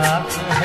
laughter.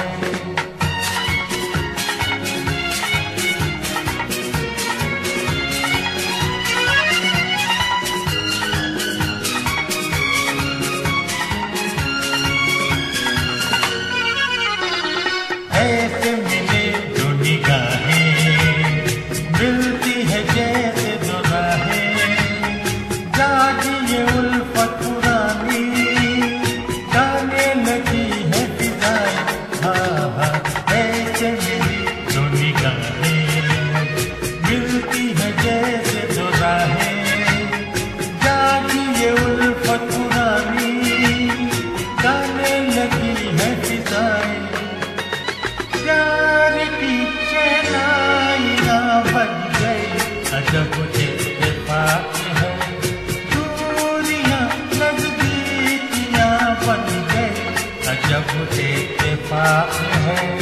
mais.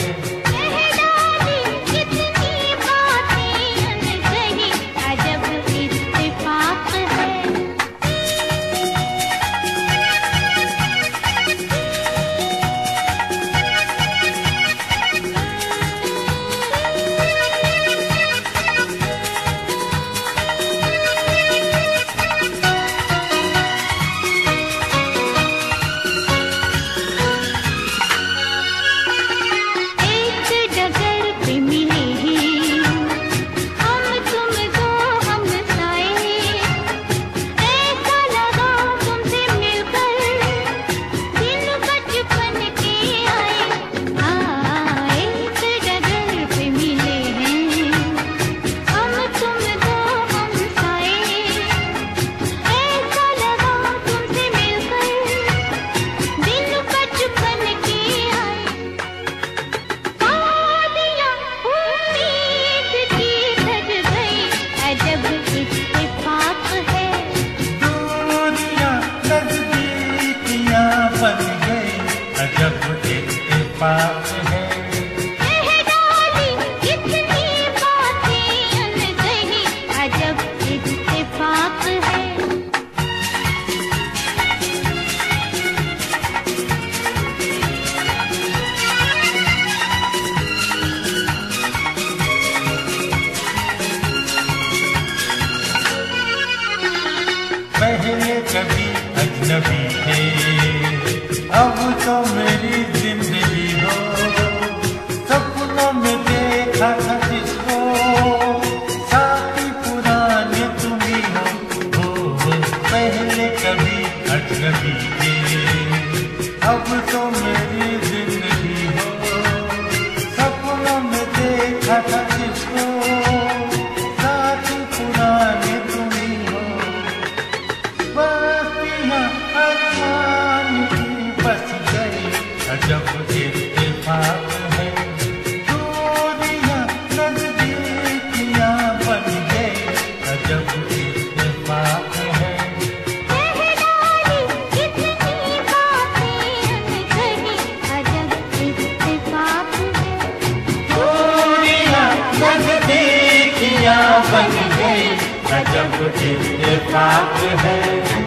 बन गई अजब इत्तेफाक है। अजब अजनबी थे अब तो मेरी ज़िंदगी हो। सपनों में देखा था जब जिन्हें प्राप्त है।